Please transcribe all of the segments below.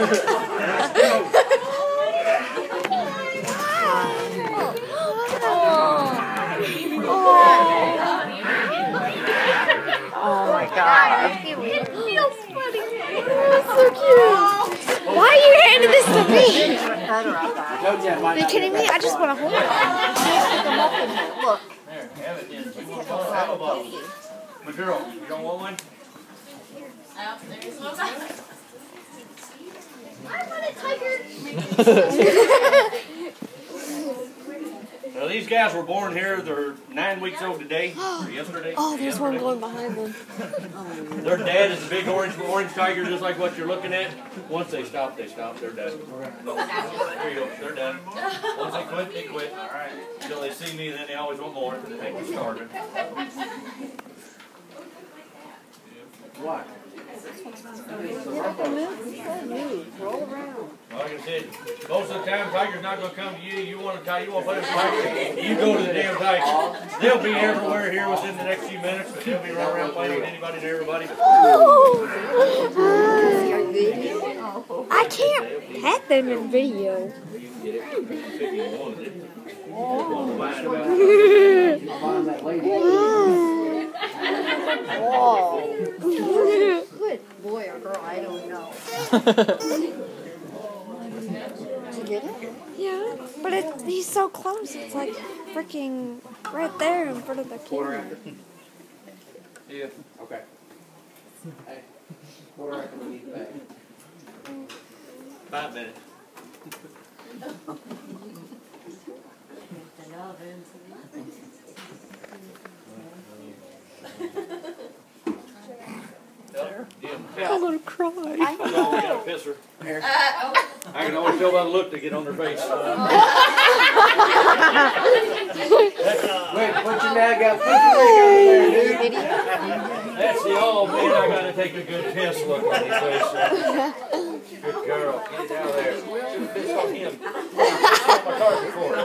Oh my god. It feels funny. Oh, so cute. Why are you handing this to me? Are you kidding me? I just want to hold it. Look. There, have it then. You want one? Have a bottle. My girl, you don't want one? Now, these guys were born here. They're nine weeks old today, or yesterday. Oh, there's one going behind them. Their dad is a big orange orange tiger, just like what you're looking at. Once they stop, they stop. They're done. There you go. They're done. Once they quit, they quit. All right. Until they see me, then they always want more. They think we're starving. What? Like I said, most of the time, tiger's not gonna come to you. You want to tie, you want to put him tiger, you go to the damn tiger. They'll be everywhere here within the next few minutes, but they'll be running around playing with anybody and everybody. I can't pet them in video. You can get it if you wanted it. Whine about Find that lady. Good boy or girl, I don't know. Did you get it? Yeah, but it, he's so close. It's like freaking right there in front of the Quarter camera. after. Yeah. Okay. Hey. Quarter after we need to pay. Five minutes. I'm gonna cry. I know, we gotta piss her. Here. Uh, oh. I can always tell by the look they get on their face. Wait, put your nag out. Put your nag over there, dude. That's the old man. I gotta take a good piss look on his face. Good girl. Get it out of there. Should have pissed on him. On my carpet for her.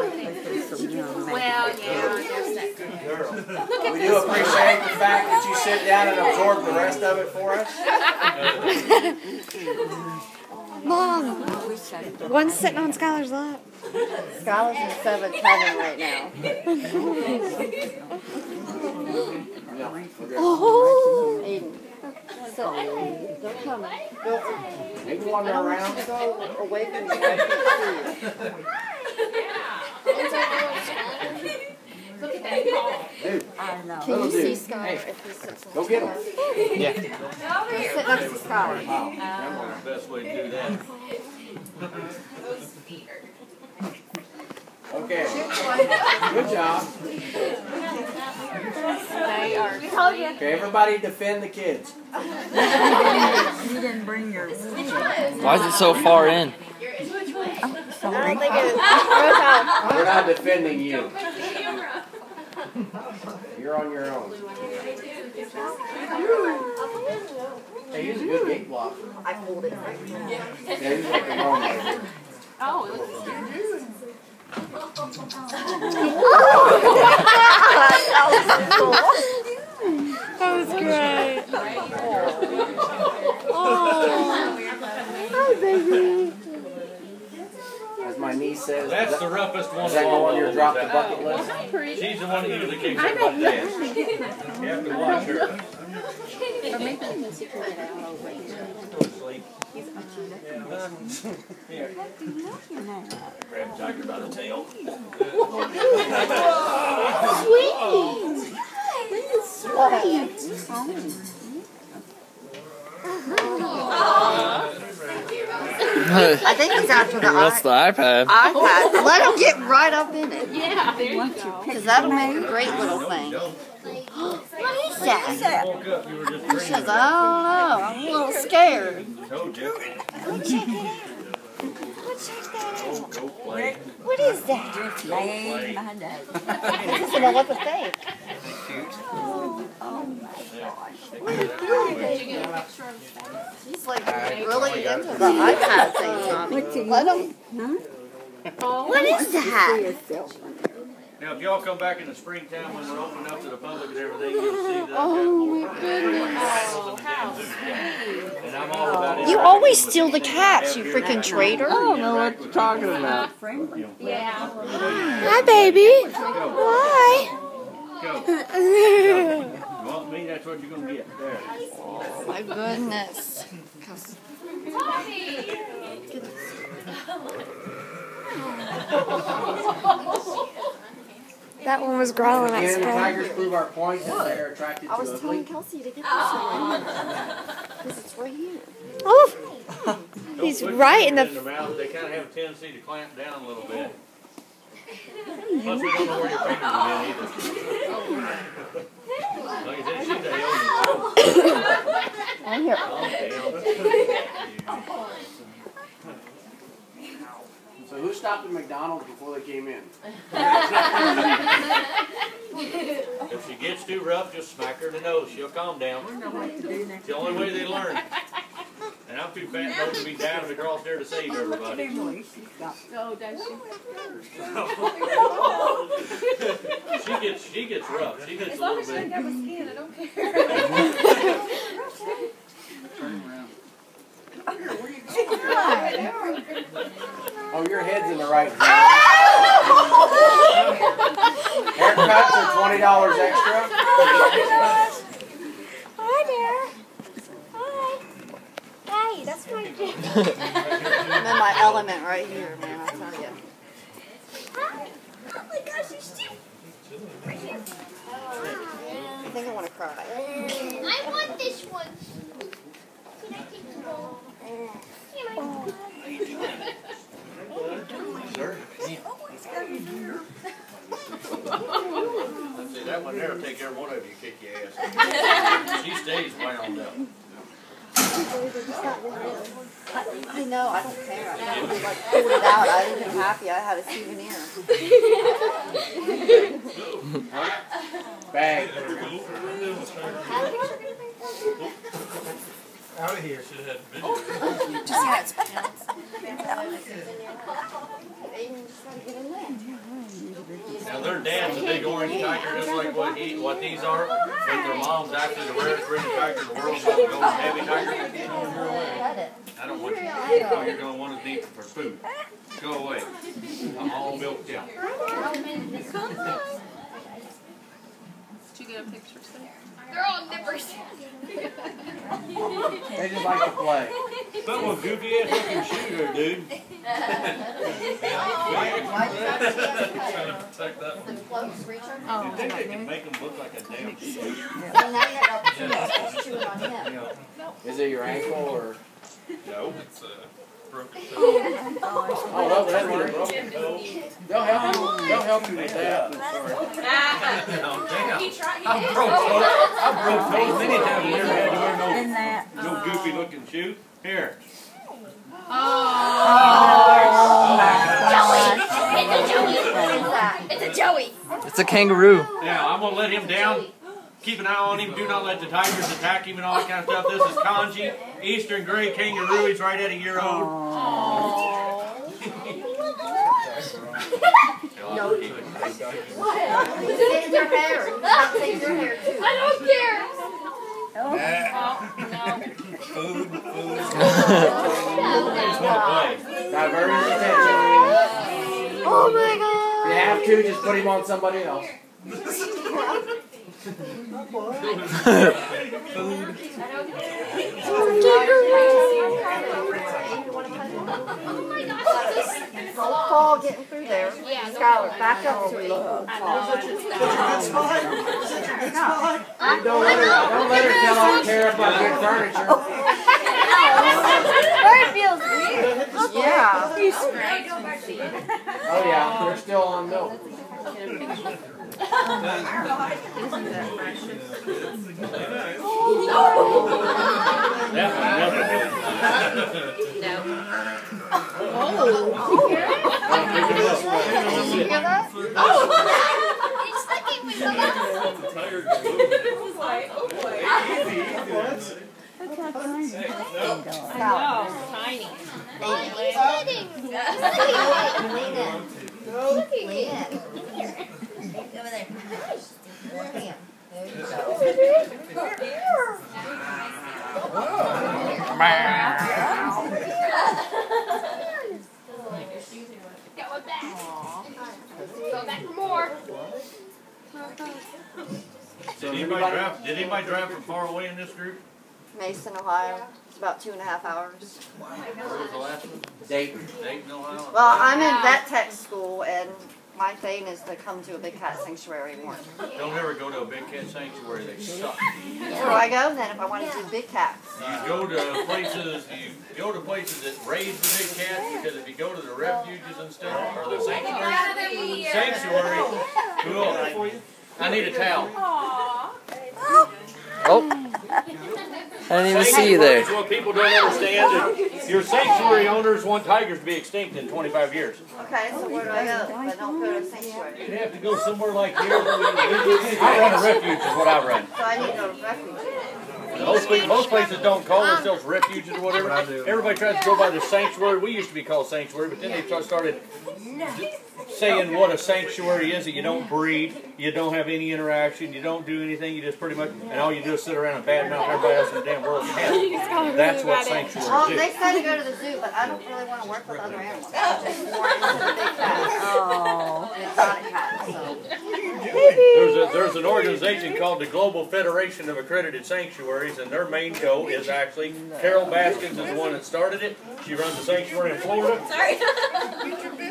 Well, yeah, I guess that could. Good girl. We do appreciate the fact that you sit down and absorb the rest of it for us. Mom, one's sitting on Skylar's lap. Skylar's in seventh heaven right now. Oh, Aiden. So, they're coming. Maybe wander around. Go away from you. I can't see you. Look at that ball. Dude, Can Little you see dude. Skylar Hey. if he sits on go get him. Go sit next to Skylar. That's the best way to do that. Um, Okay. Good job. They are. Okay, everybody defend the kids. You didn't bring your. Why is it so far in? We're not defending you. You're on your own. Hey, he's a good gate block. I pulled it right now. Yeah, he's like the wrong way. Oh, it looks scary. that was great. Oh, As my niece says, That's does the roughest one does of that go all. on your drop the bucket list? She's the one that usually kicks her butt dance. You have to watch her. Sleep. Here. Grab Tiger by the tail. I think he's after the That's the iPad. iPad. Let him get right up in it. Yeah, there you go. Because that'll make a great little thing. That? You She dreaming says, I don't know. I'm a little scared. Told you. Go play. What is that? Go play. I just don't know what to think. He's like really into the iPad thing, Tommy. Let him. What is that? Now, if y'all come back in the springtime when we're opening up to the public and everything, you'll see that. Oh my goodness. Oh, how sweet. And I'm all about it. You always steal the cats, you freaking traitor. I don't know what you're talking about. Yeah. Hi, baby. Hi. Go. You want me, that's what you're gonna get, there. Oh, my goodness. That one was growling at Again, the Tigers prove our point that they're attracted I to was ugly. telling Kelsey to get this one. Because it's right here. Oh, He's right in the- hand their mouth. They kind of have a tendency to clamp down a little bit. Plus, we don't know where your fingers have been either. Like I said, she's a Right here. Calm down. So who stopped at McDonald's before they came in? If she gets too rough, just smack her in the nose. She'll calm down. It's the only way they learn. And I'm too fat and old to be diving across there to save everybody. Oh, does she? She gets, she gets rough. She gets As a long little as she ain't bit. got my skin, I don't care. Oh, your head's in the right zone. Haircuts are twenty dollars extra. hi there. Hi. Hey, that's my I'm in my element right here, man. I tell you. Oh my gosh, you're stupid. I think I want to cry. I want this one. Can I take the ball? Can I? Sir? See, that one there will take every one of you, kick your ass. She stays wound up. I know, I don't care. I probably like pulled it out. I was even happy I had a souvenir. Bag. Out of here, should have had video. Just had its pants. Aiden just gotta get in there. Now their dad's a big orange tiger, just like what he, what these are, but their mom's actually the rarest breeding tiger in the world, so the golden tabby tiger. I don't want you, all you're gonna want is need for food. Go away. I'm all milked out. Did you get a picture, Sam? They're all nippers. They just like to play. That one goofy ass looking shooter, dude. Take that The floats reacher. Oh, You think they can make them look like a damn sheep? So now you got opportunity to chew it on him. Is it your ankle or? No. It's, uh, broken. Oh, that works. They'll help you. They'll help you with that. Oh. I'm broke. I'm broke. Many times you never had to wear no, no goofy looking shoe. Here. It's a Joey. It's a kangaroo. Now, I'm gonna let him down. Keep an eye on him. Do not let the tigers attack him and all that kind of stuff. This is Kanji, Eastern Gray Kangaroo. He's right at a year old. No. Take your hair. You have your hair too. I don't care. Divert his attention. Oh my If you have to, just put him on somebody else. Paul getting through there. Skylar, back up to me. Don't let her, don't let her I don't care about good furniture. It feels. Yeah. Oh yeah, they're still on milk. It's looking with the Oh, tiny. He's sitting. Lean in. Lean in. Got one back. Go back for more. Did anybody drive, did anybody drive from far away in this group? Mason, Ohio. It's about two and a half hours. Where was the last one? Dayton. Dayton, Ohio? Well, I'm in vet tech school, and my thing is to come to a big cat sanctuary more. Don't ever go to a big cat sanctuary, they suck. Where do I go then if I want to do big cats? You go to places, you go to places that raise the big cats, because if you go to the refuges and stuff, or the sanctuary, sanctuary, cool. I need a towel. Oh. I didn't even see you there. Sanctuaries, What people don't understand is your sanctuary owners want tigers to be extinct in twenty-five years. Okay, so where do I go I don't go to a sanctuary? You'd have to go somewhere like here. I run a refuge is what I run. So I need to go to refuge. Most, pla- most places don't call themselves refuges or whatever. Everybody tries to go by the sanctuary. We used to be called sanctuary, but then they started saying what a sanctuary is, that you don't breed, you don't have any interaction, you don't do anything, you just pretty much, and all you do is sit around and badmouth everybody else in the damn world. That's what Well, sanctuaries do. they say to go to the zoo, but I don't really want to work with other animals. I'm just more into big cats. Oh. And exotic cats, so. There's, a, there's an organization called the Global Federation of Accredited Sanctuaries, and their main goal is actually Carol Baskins is the one that started it. She runs a sanctuary in Florida. Sorry.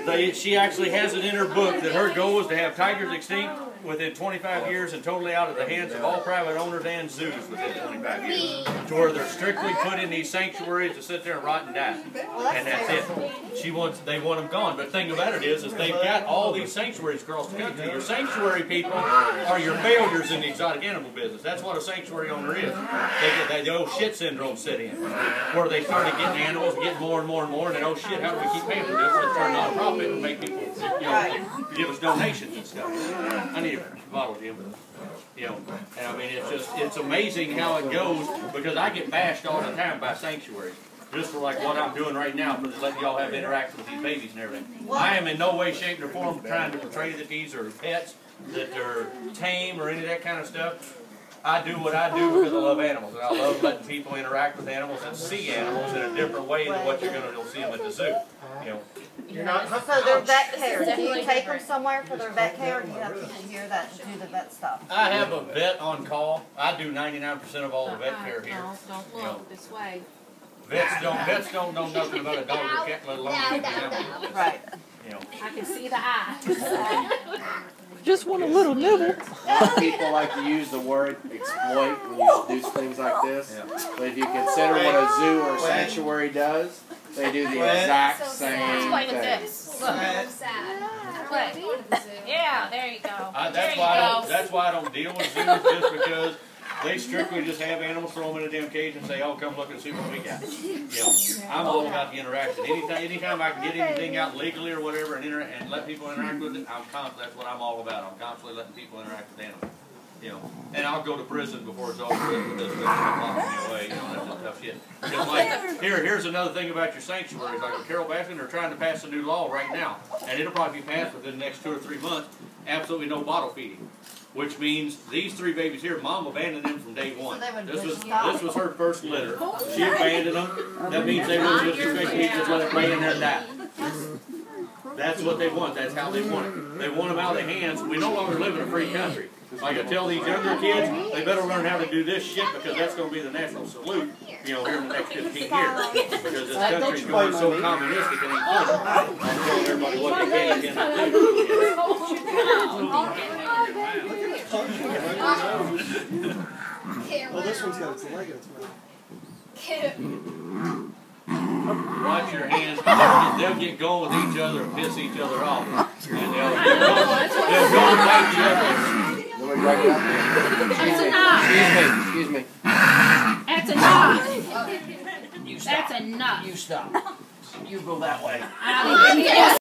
They, she actually has it in her book that her goal is to have tigers extinct within 25 years and totally out of the hands of all private owners and zoos within 25 years. To where they're strictly put in these sanctuaries to sit there and rot and die. And that's it. She wants, they want them gone. But the thing about it is, is they've got all these sanctuaries across the country. Your sanctuary people are your failures in the exotic animal business. That's what a sanctuary owner is. They get that, the old shit syndrome set in. Where they started getting animals, getting more and more and more, and then, oh shit, how do we keep paying for this? Let's turn non-profit and make people, you know, give us donations and stuff. I need a bottle, Jim. You know, and I mean, it's just, it's amazing how it goes, because I get bashed all the time by sanctuaries. Just for like what I'm doing right now, for just letting y'all have interaction with these babies and everything. I am in no way, shape, or form trying to portray that these are pets, that they're tame or any of that kind of stuff. I do what I do because I love animals, and I love letting people interact with animals and see animals in a different way than what you're gonna see them at the zoo. You know, You're not So their vet care, do you take them somewhere for their vet care, or do you have people here that do the vet stuff? I have a vet on call. I do 99% of all the vet care here. No, don't look this way. Vets don't, vets don't know nothing about a dog or cat, let alone an animal. Right. You know, I can see the eye. Just want a little nibble. A lot of people like to use the word exploit when you do things like this. But if you consider what a zoo or a sanctuary does, they do the exact same Explain it thing. this. Look. Play. Yeah, there you go. Uh, I, There that's you why I go. don't, that's why I don't deal with zoos, just because they strictly just have animals, throw them in a damn cage and say, oh, come look and see what we got. You know, I'm all about the interaction. Anytime, anytime I can get anything out legally or whatever and inter- and let people interact with it, I'm constantly, that's what I'm all about. I'm constantly letting people interact with animals. You know, and I'll go to prison before it's all over with because they're locking me away. You know, that's just tough shit. Because like, here, here's another thing about your sanctuaries. Like Carol Baskin, they're trying to pass a new law right now, and it'll probably be passed within the next two or three months. Absolutely no bottle feeding, which means these three babies here, mom abandoned them from day one. So This was stop. this was her first litter. She abandoned them. That means they were just expect me to just let it lay in there and die. That's what they want. That's how they want it. They want them out of their hands. We no longer live in a free country. Like I tell these younger kids, they better learn how to do this shit because that's going to be the national salute, you know, here in the next 15 years. Because this country's going so communistic and ain't. I'm telling everybody what they can and cannot do. Well, this one's got its leg in its mouth. Watch your hands. They'll get, going with each other and piss each other off. And they'll, they'll go, they'll go and bite the other. Nobody write it out there. Excuse me, excuse me. That's enough. That's enough. You stop. You go that way. I don't even-